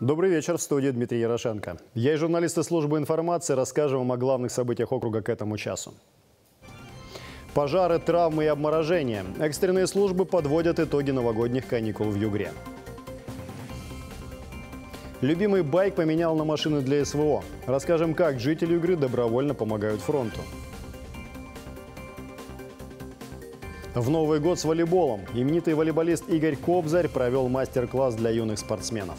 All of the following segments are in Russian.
Добрый вечер, в студии Дмитрий Ярошенко. Я и журналисты службы информации расскажем вам о главных событиях округа к этому часу. Пожары, травмы и обморожения. Экстренные службы подводят итоги новогодних каникул в Югре. Любимый байк поменял на машину для СВО. Расскажем, как жители Югры добровольно помогают фронту. В Новый год с волейболом именитый волейболист Игорь Кобзарь провел мастер-класс для юных спортсменов.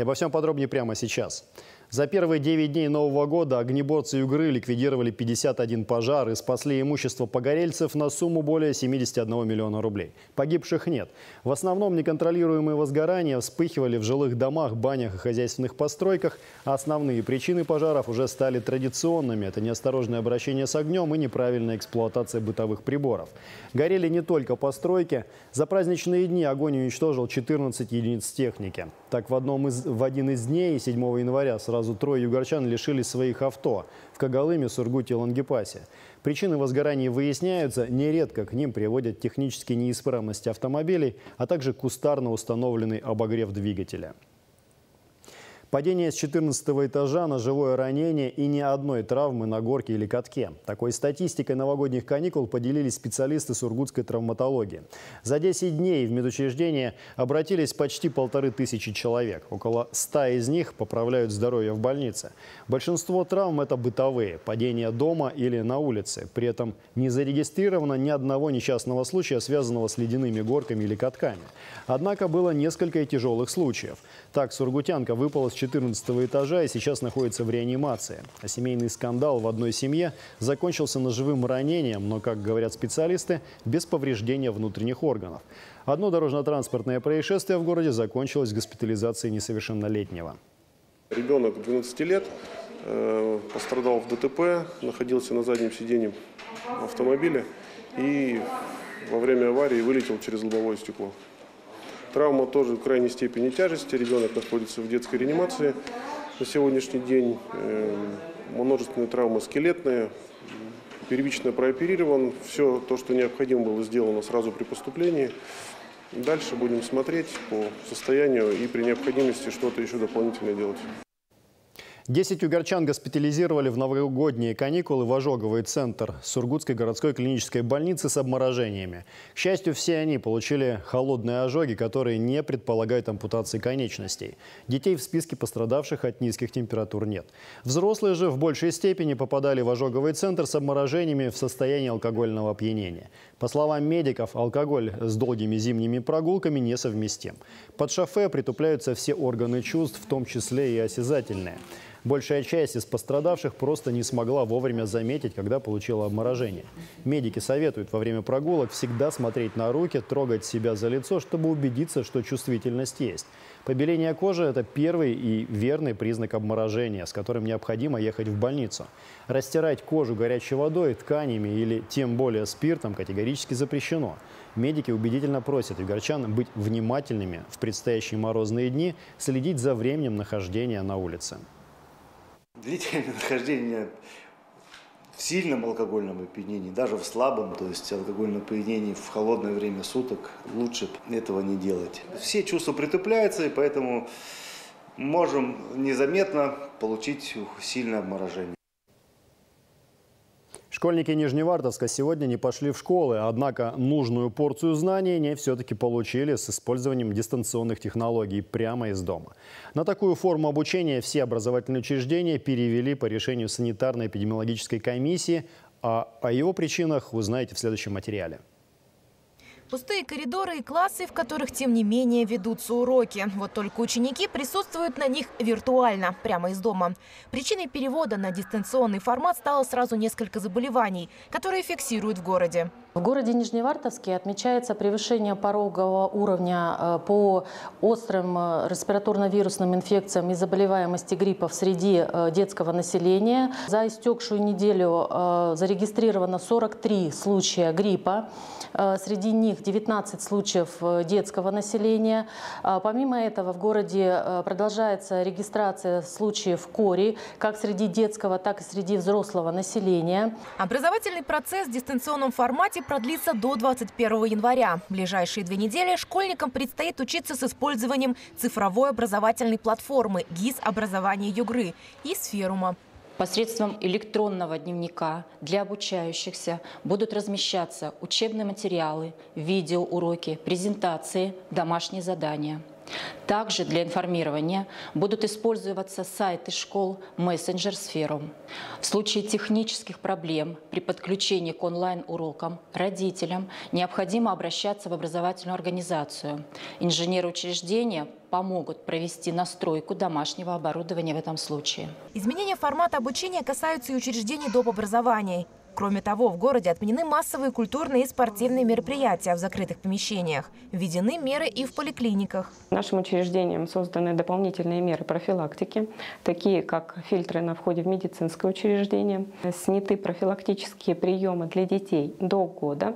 И обо всем подробнее прямо сейчас. За первые 9 дней Нового года огнеборцы Югры ликвидировали 51 пожар и спасли имущество погорельцев на сумму более 71 миллиона рублей. Погибших нет. В основном неконтролируемые возгорания вспыхивали в жилых домах, банях и хозяйственных постройках. Основные причины пожаров уже стали традиционными. Это неосторожное обращение с огнем и неправильная эксплуатация бытовых приборов. Горели не только постройки. За праздничные дни огонь уничтожил 14 единиц техники. Так, в, одном из, в один из дней, 7 января, сразу трое югорчан лишились своих авто в Кагалыме, Сургуте и Лангепасе. Причины возгораний выясняются. Нередко к ним приводят технические неисправности автомобилей, а также кустарно установленный обогрев двигателя. Падение с 14 этажа, на живое ранение и ни одной травмы на горке или катке. Такой статистикой новогодних каникул поделились специалисты сургутской травматологии. За 10 дней в медучреждение обратились почти полторы тысячи человек. Около 100 из них поправляют здоровье в больнице. Большинство травм – это бытовые – падения дома или на улице. При этом не зарегистрировано ни одного несчастного случая, связанного с ледяными горками или катками. Однако было несколько тяжелых случаев. Так, сургутянка выпала с 14 этажа и сейчас находится в реанимации. А семейный скандал в одной семье закончился ножевым ранением, но, как говорят специалисты, без повреждения внутренних органов. Одно дорожно-транспортное происшествие в городе закончилось госпитализацией несовершеннолетнего. Ребенок 12 лет э, пострадал в ДТП, находился на заднем сиденье автомобиля и во время аварии вылетел через лобовое стекло. Травма тоже в крайней степени тяжести. Ребенок находится в детской реанимации. На сегодняшний день э, множественные травмы скелетные, первично прооперирован. Все то, что необходимо было сделано сразу при поступлении. Дальше будем смотреть по состоянию и при необходимости что-то еще дополнительное делать. Десять угорчан госпитализировали в новогодние каникулы в ожоговый центр Сургутской городской клинической больницы с обморожениями. К счастью, все они получили холодные ожоги, которые не предполагают ампутации конечностей. Детей в списке пострадавших от низких температур нет. Взрослые же в большей степени попадали в ожоговый центр с обморожениями в состоянии алкогольного опьянения. По словам медиков, алкоголь с долгими зимними прогулками несовместим. Под шофе притупляются все органы чувств, в том числе и осязательные. Большая часть из пострадавших просто не смогла вовремя заметить, когда получила обморожение. Медики советуют во время прогулок всегда смотреть на руки, трогать себя за лицо, чтобы убедиться, что чувствительность есть. Побеление кожи – это первый и верный признак обморожения, с которым необходимо ехать в больницу. Растирать кожу горячей водой, тканями или тем более спиртом категорически запрещено. Медики убедительно просят югорчан быть внимательными в предстоящие морозные дни, следить за временем нахождения на улице длительное нахождение в сильном алкогольном опьянении, даже в слабом, то есть алкогольном опьянении в холодное время суток, лучше этого не делать. Все чувства притупляются, и поэтому можем незаметно получить сильное обморожение. Школьники Нижневартовска сегодня не пошли в школы, однако нужную порцию знаний они все-таки получили с использованием дистанционных технологий прямо из дома. На такую форму обучения все образовательные учреждения перевели по решению санитарно-эпидемиологической комиссии, а о его причинах вы узнаете в следующем материале. Пустые коридоры и классы, в которых, тем не менее, ведутся уроки. Вот только ученики присутствуют на них виртуально, прямо из дома. Причиной перевода на дистанционный формат стало сразу несколько заболеваний, которые фиксируют в городе. В городе Нижневартовске отмечается превышение порогового уровня э, по острым э, респираторно-вирусным инфекциям и заболеваемости гриппов среди э, детского населения. За истекшую неделю зарегистрировано 43 случая гриппа. Среди них них 19 случаев детского населения. Помимо этого в городе продолжается регистрация случаев кори, как среди детского, так и среди взрослого населения. Образовательный процесс в дистанционном формате продлится до 21 января. В ближайшие две недели школьникам предстоит учиться с использованием цифровой образовательной платформы ГИС образования Югры и Сферума. Посредством электронного дневника для обучающихся будут размещаться учебные материалы, видеоуроки, презентации, домашние задания. Также для информирования будут использоваться сайты школ Messenger сферу. В случае технических проблем при подключении к онлайн-урокам родителям необходимо обращаться в образовательную организацию. Инженеры учреждения помогут провести настройку домашнего оборудования в этом случае. Изменения формата обучения касаются и учреждений доп. образования. Кроме того, в городе отменены массовые культурные и спортивные мероприятия в закрытых помещениях. Введены меры и в поликлиниках. Нашим учреждением созданы дополнительные меры профилактики, такие как фильтры на входе в медицинское учреждение. Сняты профилактические приемы для детей до года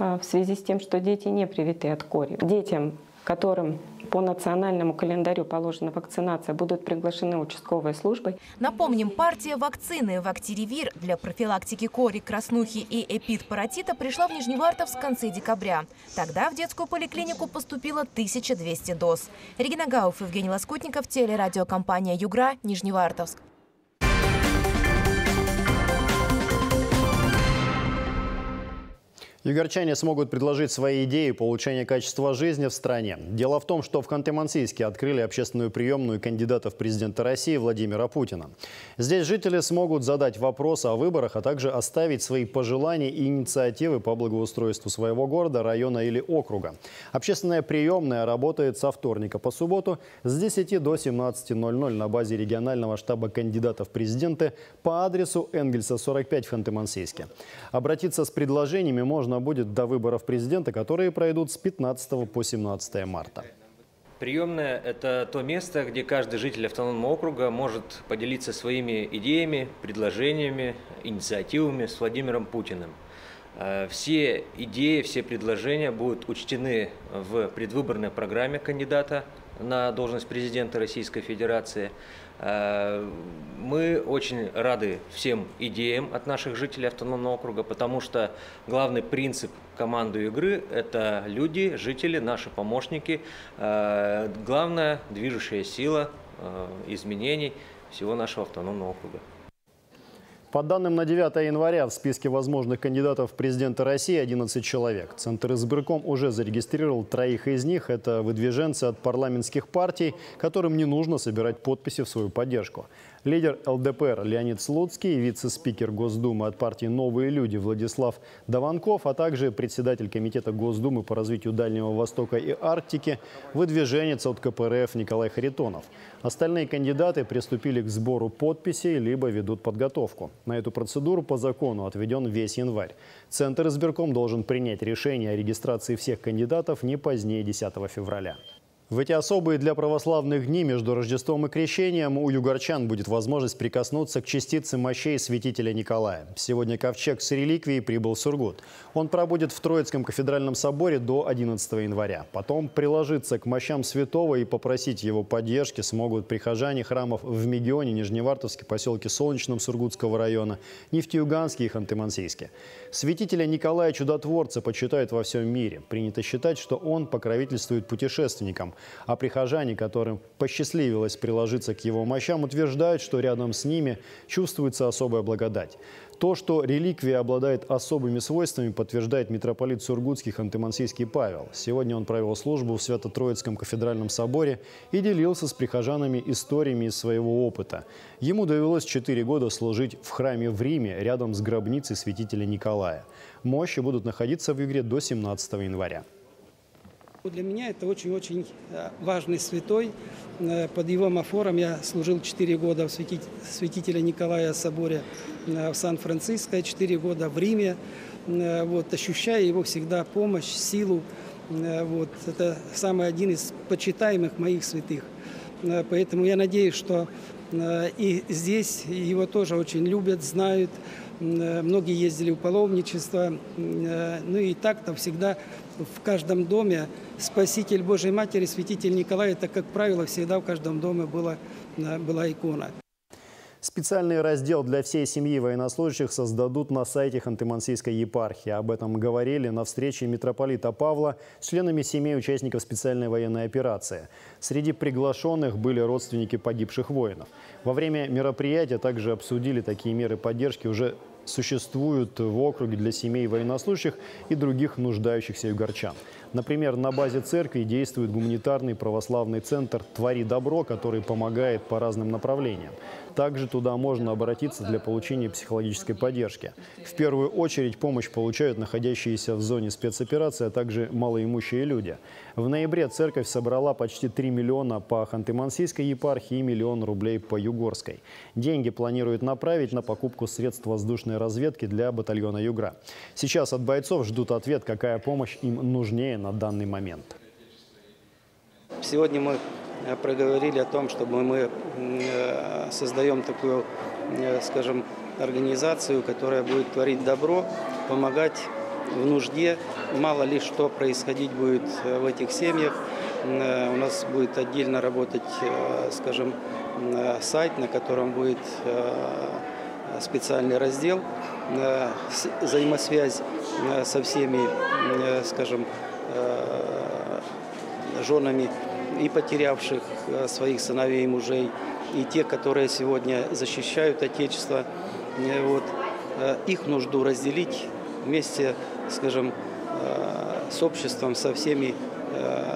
а, в связи с тем, что дети не привиты от кори. Детям которым по национальному календарю положена вакцинация, будут приглашены участковой службой. Напомним, партия вакцины «Вактиривир» для профилактики кори, краснухи и эпидпаратита пришла в Нижневартовск в конце декабря. Тогда в детскую поликлинику поступило 1200 доз. Регина Гауф, Евгений Лоскутников, телерадиокомпания «Югра», Нижневартовск. Югорчане смогут предложить свои идеи улучшению качества жизни в стране. Дело в том, что в Ханты-Мансийске открыли общественную приемную кандидата в президенты России Владимира Путина. Здесь жители смогут задать вопросы о выборах, а также оставить свои пожелания и инициативы по благоустройству своего города, района или округа. Общественная приемная работает со вторника по субботу с 10 до 17.00 на базе регионального штаба кандидатов в президенты по адресу Энгельса 45 в Ханты-Мансийске. Обратиться с предложениями можно нужно будет до выборов президента, которые пройдут с 15 по 17 марта. Приемная – это то место, где каждый житель автономного округа может поделиться своими идеями, предложениями, инициативами с Владимиром Путиным. Э, все идеи, все предложения будут учтены в предвыборной программе кандидата на должность президента Российской Федерации. Э, мы очень рады всем идеям от наших жителей автономного округа, потому что главный принцип команды игры – это люди, жители, наши помощники, э, главная движущая сила э, изменений всего нашего автономного округа. По данным на 9 января в списке возможных кандидатов в президенты России 11 человек. Центр избирком уже зарегистрировал троих из них. Это выдвиженцы от парламентских партий, которым не нужно собирать подписи в свою поддержку. Лидер ЛДПР Леонид Слуцкий, вице-спикер Госдумы от партии «Новые люди» Владислав Даванков, а также председатель Комитета Госдумы по развитию Дальнего Востока и Арктики, выдвиженец от КПРФ Николай Харитонов. Остальные кандидаты приступили к сбору подписей, либо ведут подготовку. На эту процедуру по закону отведен весь январь. Центр избирком должен принять решение о регистрации всех кандидатов не позднее 10 февраля. В эти особые для православных дни между Рождеством и Крещением у югорчан будет возможность прикоснуться к частице мощей святителя Николая. Сегодня ковчег с реликвией прибыл в Сургут. Он пробудет в Троицком кафедральном соборе до 11 января. Потом приложиться к мощам святого и попросить его поддержки смогут прихожане храмов в Мегионе, Нижневартовске, поселке Солнечном Сургутского района, Нефтеюганске и Ханты-Мансийске. Святителя Николая Чудотворца почитают во всем мире. Принято считать, что он покровительствует путешественникам. А прихожане, которым посчастливилось приложиться к его мощам, утверждают, что рядом с ними чувствуется особая благодать. То, что реликвия обладает особыми свойствами, подтверждает митрополит Сургутский Ханты-Мансийский Павел. Сегодня он провел службу в Свято-Троицком кафедральном соборе и делился с прихожанами историями из своего опыта. Ему довелось четыре года служить в храме в Риме рядом с гробницей святителя Николая. Мощи будут находиться в игре до 17 января. Для меня это очень-очень э, важный святой. Э, под его мафором я служил 4 года в святителя Николая соборе э, в Сан-Франциско, 4 года в Риме. Вот, ощущая его всегда помощь, силу. Вот, это самый один из почитаемых моих святых. Поэтому я надеюсь, что и здесь его тоже очень любят, знают. многие ездили в паломничество. Ну и так-то всегда в каждом доме Спаситель Божьей Матери, святитель Николай, это, как правило, всегда в каждом доме была, была икона. Специальный раздел для всей семьи военнослужащих создадут на сайте Ханты-Мансийской епархии. Об этом говорили на встрече митрополита Павла с членами семей участников специальной военной операции. Среди приглашенных были родственники погибших воинов. Во время мероприятия также обсудили такие меры поддержки уже существуют в округе для семей военнослужащих и других нуждающихся югорчан. Например, на базе церкви действует гуманитарный православный центр «Твори добро», который помогает по разным направлениям. Также туда можно обратиться для получения психологической поддержки. В первую очередь помощь получают находящиеся в зоне спецоперации, а также малоимущие люди. В ноябре церковь собрала почти 3 миллиона по Ханты-Мансийской епархии и миллион рублей по Югорской. Деньги планируют направить на покупку средств воздушной разведки для батальона «Югра». Сейчас от бойцов ждут ответ, какая помощь им нужнее на данный момент. Сегодня мы э, проговорили о том, чтобы мы э, создаем такую, э, скажем, организацию, которая будет творить добро, помогать в нужде. Мало ли что происходить будет в этих семьях. У нас будет отдельно работать, скажем, сайт, на котором будет специальный раздел, взаимосвязь со всеми, скажем, женами и потерявших э, своих сыновей и мужей, и те, которые сегодня защищают Отечество. Э, вот, э, их нужду разделить вместе, скажем, с обществом, со всеми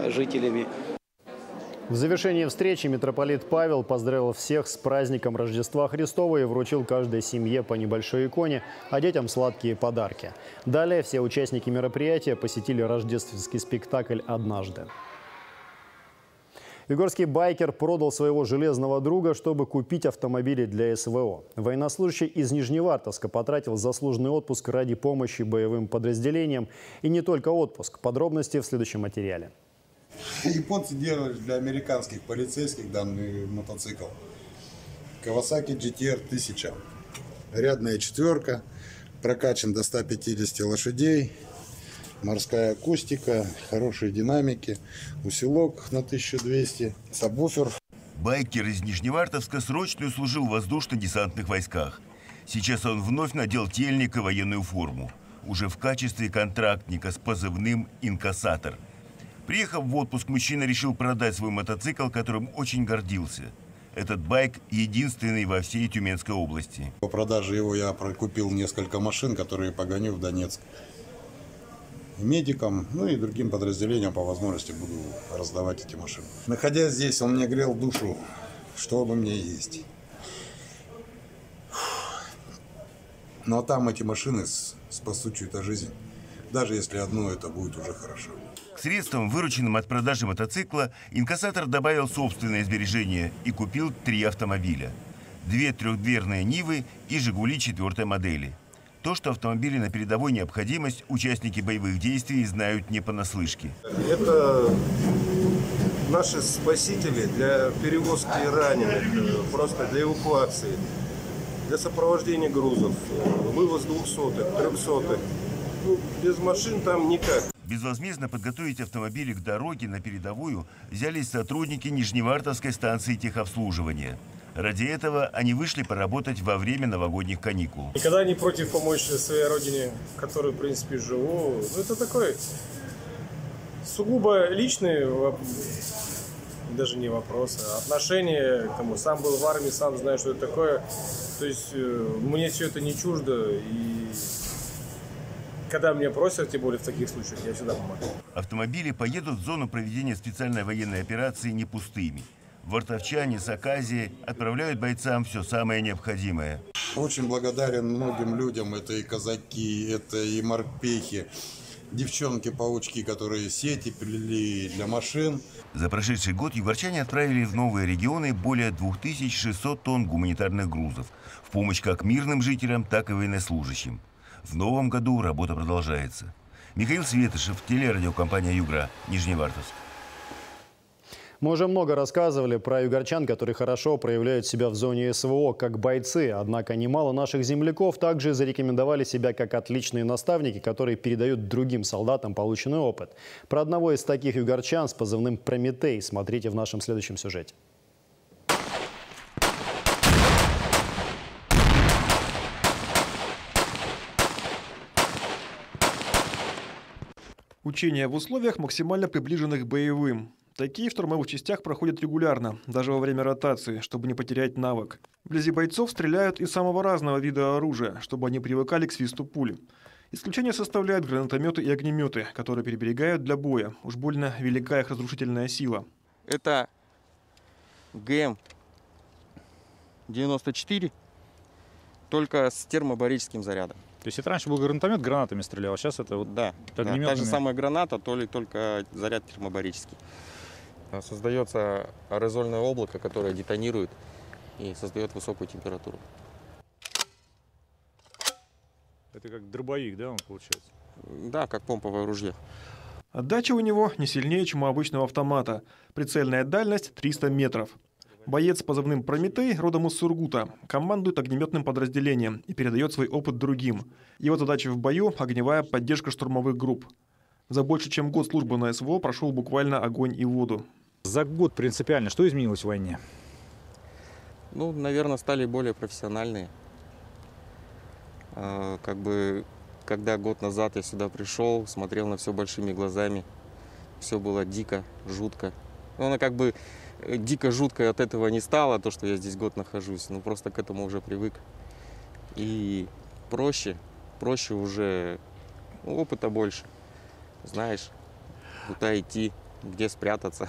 жителями. В завершении встречи митрополит Павел поздравил всех с праздником Рождества Христова и вручил каждой семье по небольшой иконе, а детям сладкие подарки. Далее все участники мероприятия посетили рождественский спектакль «Однажды». Егорский байкер продал своего железного друга, чтобы купить автомобили для СВО. Военнослужащий из Нижневартовска потратил заслуженный отпуск ради помощи боевым подразделениям. И не только отпуск. Подробности в следующем материале. Японцы делали для американских полицейских данный мотоцикл. Kawasaki GTR 1000. Рядная четверка, прокачан до 150 лошадей, морская акустика, хорошие динамики, усилок на 1200, сабвуфер. Байкер из Нижневартовска срочно служил в воздушно-десантных войсках. Сейчас он вновь надел тельник и военную форму. Уже в качестве контрактника с позывным «Инкассатор». Приехав в отпуск, мужчина решил продать свой мотоцикл, которым очень гордился. Этот байк единственный во всей Тюменской области. По продаже его я купил несколько машин, которые погоню в Донецк медикам, ну и другим подразделениям по возможности буду раздавать эти машины. Находясь здесь, он мне грел душу, что бы мне есть. Ну а там эти машины спасут чью-то жизнь. Даже если одно, это будет уже хорошо. К средствам, вырученным от продажи мотоцикла, инкассатор добавил собственное сбережение и купил три автомобиля. Две трехдверные Нивы и «Жигули» четвертой модели. То, что автомобили на передовой необходимость, участники боевых действий знают не понаслышке. Это наши спасители для перевозки раненых, э, просто для эвакуации, для сопровождения грузов, э, вывоз двухсотых, трехсотых. Ну, без машин там никак. Безвозмездно подготовить автомобили к дороге на передовую взялись сотрудники Нижневартовской станции техобслуживания. Ради этого они вышли поработать во время новогодних каникул. Никогда не против помочь своей родине, в которой, в принципе, живу. Ну, это такой сугубо личный даже не вопрос, а отношение к тому. Сам был в армии, сам знаю, что это такое. То есть э, мне все это не чуждо. И когда меня просят, тем более в таких случаях, я всегда помогаю. Автомобили поедут в зону проведения специальной военной операции не пустыми вартовчане с Аказии отправляют бойцам все самое необходимое. Очень благодарен многим людям. Это и казаки, это и морпехи, девчонки-паучки, которые сети плели для машин. За прошедший год югорчане отправили в новые регионы более 2600 тонн гуманитарных грузов в помощь как мирным жителям, так и военнослужащим. В новом году работа продолжается. Михаил Светышев, телерадиокомпания «Югра», Нижневартовск. Мы уже много рассказывали про югорчан, которые хорошо проявляют себя в зоне СВО как бойцы. Однако немало наших земляков также зарекомендовали себя как отличные наставники, которые передают другим солдатам полученный опыт. Про одного из таких югорчан с позывным «Прометей» смотрите в нашем следующем сюжете. Учения в условиях, максимально приближенных к боевым. Такие в штурмовых частях проходят регулярно, даже во время ротации, чтобы не потерять навык. Вблизи бойцов стреляют из самого разного вида оружия, чтобы они привыкали к свисту пули. Исключение составляют гранатометы и огнеметы, которые переберегают для боя. Уж больно велика их разрушительная сила. Это ГМ-94, только с термобарическим зарядом. То есть это раньше был гранатомет, гранатами стрелял, а сейчас это вот да, да, та же самая граната, то ли только заряд термобарический. Создается аэрозольное облако, которое детонирует и создает высокую температуру. Это как дробовик, да, он получается? Да, как помповое ружье. Отдача у него не сильнее, чем у обычного автомата. Прицельная дальность 300 метров. Боец с позывным «Прометей» родом из Сургута, командует огнеметным подразделением и передает свой опыт другим. Его задача в бою – огневая поддержка штурмовых групп. За больше чем год службы на СВО прошел буквально огонь и воду. За год принципиально что изменилось в войне? Ну, наверное, стали более профессиональные. А, как бы, когда год назад я сюда пришел, смотрел на все большими глазами, все было дико, жутко. Ну, она как бы Э, дико жутко от этого не стало, то, что я здесь год нахожусь. Ну, просто к этому уже привык. И проще, проще уже, ну, опыта больше. Знаешь, куда идти, где спрятаться.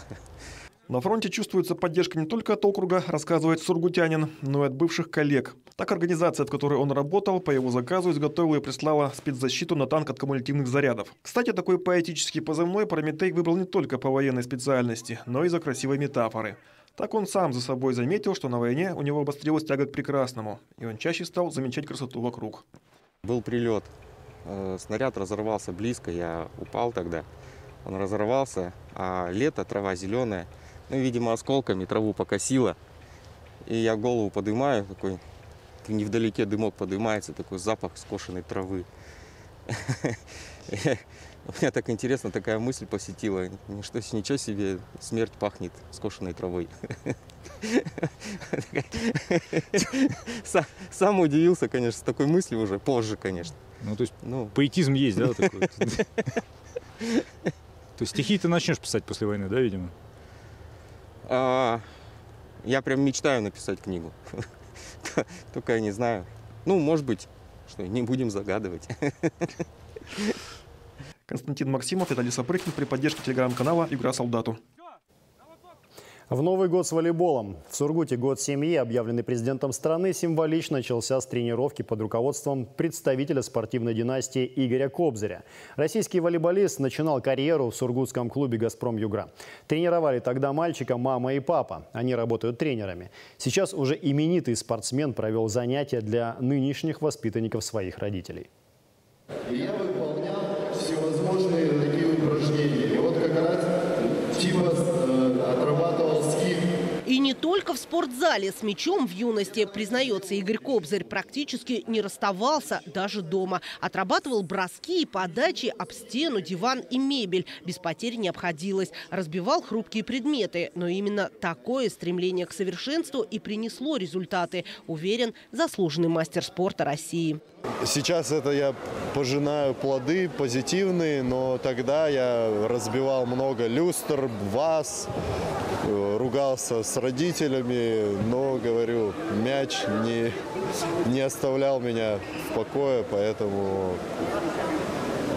На фронте чувствуется поддержка не только от округа, рассказывает сургутянин, но и от бывших коллег. Так организация, в которой он работал, по его заказу изготовила и прислала спецзащиту на танк от кумулятивных зарядов. Кстати, такой поэтический позывной Прометей выбрал не только по военной специальности, но и за красивые метафоры. Так он сам за собой заметил, что на войне у него обострилась тяга к прекрасному, и он чаще стал замечать красоту вокруг. Был прилет. Э, снаряд разорвался близко, я упал тогда. Он разорвался, а лето, трава зеленая – ну, видимо, осколками траву покосило. И я голову поднимаю, такой, невдалеке дымок поднимается, такой запах скошенной травы. У меня так интересно, такая мысль посетила. Что, ничего себе, смерть пахнет скошенной травой. Сам удивился, конечно, с такой мыслью уже, позже, конечно. Ну, то есть ну, поэтизм есть, да, такой? То есть стихи ты начнешь писать после войны, да, видимо? А, я прям мечтаю написать книгу. Только я не знаю. Ну, может быть, что не будем загадывать. Константин Максимов, Виталий Сапрыкин при поддержке телеграм-канала «Игра солдату». В Новый год с волейболом. В Сургуте год семьи, объявленный президентом страны, символично начался с тренировки под руководством представителя спортивной династии Игоря Кобзаря. Российский волейболист начинал карьеру в сургутском клубе «Газпром Югра». Тренировали тогда мальчика мама и папа. Они работают тренерами. Сейчас уже именитый спортсмен провел занятия для нынешних воспитанников своих родителей. Я выполнял всевозможные такие упражнения. И вот как раз типа и не только в спортзале с мячом в юности, признается Игорь Кобзарь, практически не расставался даже дома. Отрабатывал броски и подачи об стену, диван и мебель. Без потерь не обходилось. Разбивал хрупкие предметы. Но именно такое стремление к совершенству и принесло результаты, уверен заслуженный мастер спорта России. Сейчас это я пожинаю плоды позитивные, но тогда я разбивал много люстр, ваз, э, ругался с родителями, но, говорю, мяч не, не оставлял меня в покое, поэтому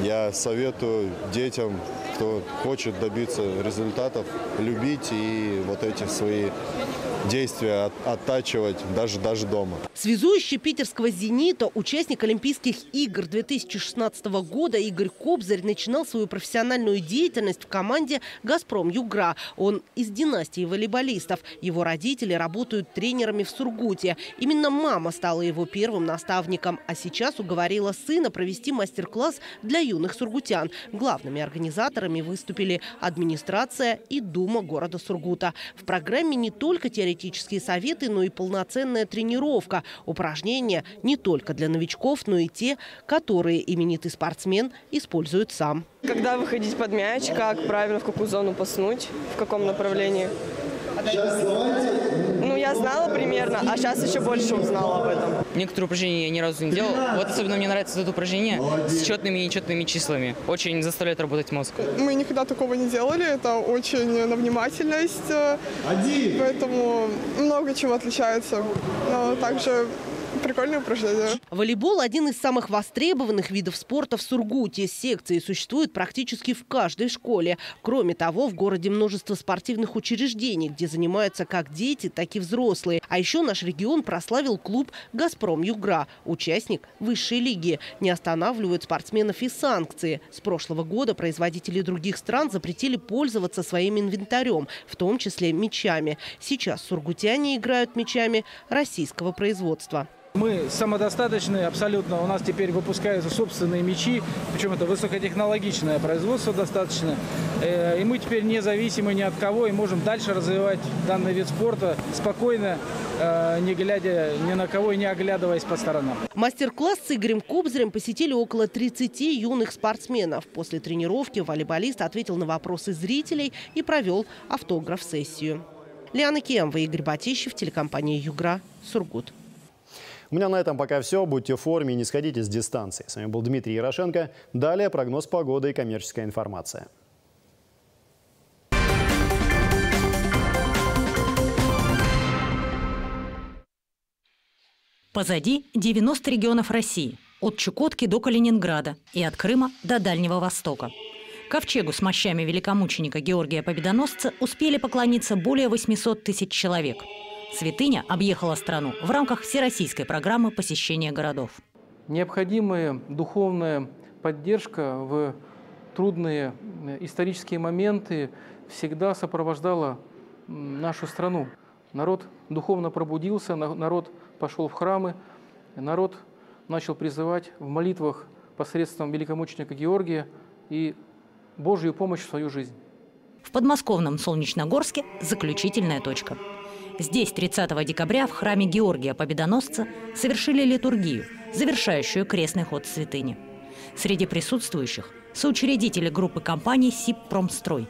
я советую детям, кто хочет добиться результатов, любить и вот эти свои действия оттачивать даже, даже дома. Связующий питерского «Зенита», участник Олимпийских игр 2016 года Игорь Кобзарь начинал свою профессиональную деятельность в команде «Газпром Югра». Он из династии волейболистов. Его родители работают тренерами в Сургуте. Именно мама стала его первым наставником, а сейчас уговорила сына провести мастер-класс для юных сургутян. Главными организаторами Организаторами выступили администрация и Дума города Сургута. В программе не только теоретические советы, но и полноценная тренировка. Упражнения не только для новичков, но и те, которые именитый спортсмен использует сам. Когда выходить под мяч, как правильно, в какую зону паснуть, в каком направлении. Ну, я знала примерно, а сейчас еще больше узнала об этом. Некоторые упражнения я ни разу не делал. Вот особенно мне нравится это упражнение с четными и нечетными числами. Очень заставляет работать мозг. Мы никогда такого не делали. Это очень на внимательность. Один. Поэтому много чего отличается. Но также Прикольное упражнение. Волейбол – один из самых востребованных видов спорта в Сургуте. Секции существуют практически в каждой школе. Кроме того, в городе множество спортивных учреждений, где занимаются как дети, так и взрослые. А еще наш регион прославил клуб «Газпром Югра», участник высшей лиги. Не останавливают спортсменов и санкции. С прошлого года производители других стран запретили пользоваться своим инвентарем, в том числе мячами. Сейчас сургутяне играют мячами российского производства. Мы самодостаточны абсолютно. У нас теперь выпускаются собственные мечи, причем это высокотехнологичное производство достаточно. Э, и мы теперь независимы ни от кого и можем дальше развивать данный вид спорта спокойно, э, не глядя ни на кого и не оглядываясь по сторонам. Мастер-класс с Игорем Кобзарем посетили около 30 юных спортсменов. После тренировки волейболист ответил на вопросы зрителей и провел автограф-сессию. Лиана Киемова, Игорь Батищев, телекомпания «Югра», Сургут. У меня на этом пока все. Будьте в форме и не сходите с дистанции. С вами был Дмитрий Ярошенко. Далее прогноз погоды и коммерческая информация. Позади 90 регионов России. От Чукотки до Калининграда и от Крыма до Дальнего Востока. Ковчегу с мощами великомученика Георгия Победоносца успели поклониться более 800 тысяч человек – Святыня объехала страну в рамках всероссийской программы посещения городов. Необходимая духовная поддержка в трудные э, исторические моменты всегда сопровождала нашу страну. Народ духовно пробудился, народ пошел в храмы, народ начал призывать в молитвах посредством великомученика Георгия и Божью помощь в свою жизнь. В подмосковном Солнечногорске заключительная точка – Здесь 30 декабря в храме Георгия Победоносца совершили литургию, завершающую крестный ход святыни. Среди присутствующих – соучредители группы компаний «Сибпромстрой».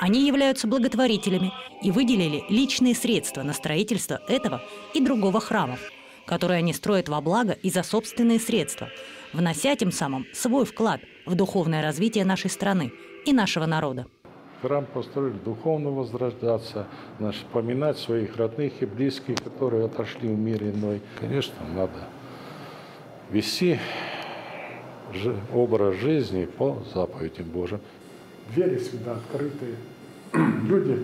Они являются благотворителями и выделили личные средства на строительство этого и другого храмов, которые они строят во благо и за собственные средства, внося тем самым свой вклад в духовное развитие нашей страны и нашего народа храм построили, духовно возрождаться, значит, поминать своих родных и близких, которые отошли в мир иной. Конечно, надо вести образ жизни по заповедям Божьим. Двери всегда открытые. Люди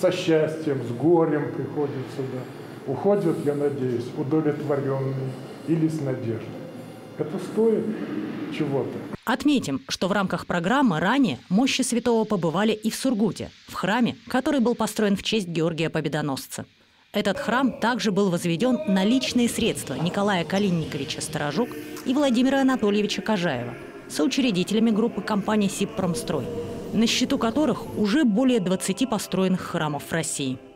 со счастьем, с горем приходят сюда. Уходят, я надеюсь, удовлетворенные или с надеждой. Это стоит чего-то. Отметим, что в рамках программы ранее мощи святого побывали и в Сургуте, в храме, который был построен в честь Георгия Победоносца. Этот храм также был возведен на личные средства Николая Калинниковича Сторожук и Владимира Анатольевича Кожаева, соучредителями группы компании «Сибпромстрой», на счету которых уже более 20 построенных храмов в России –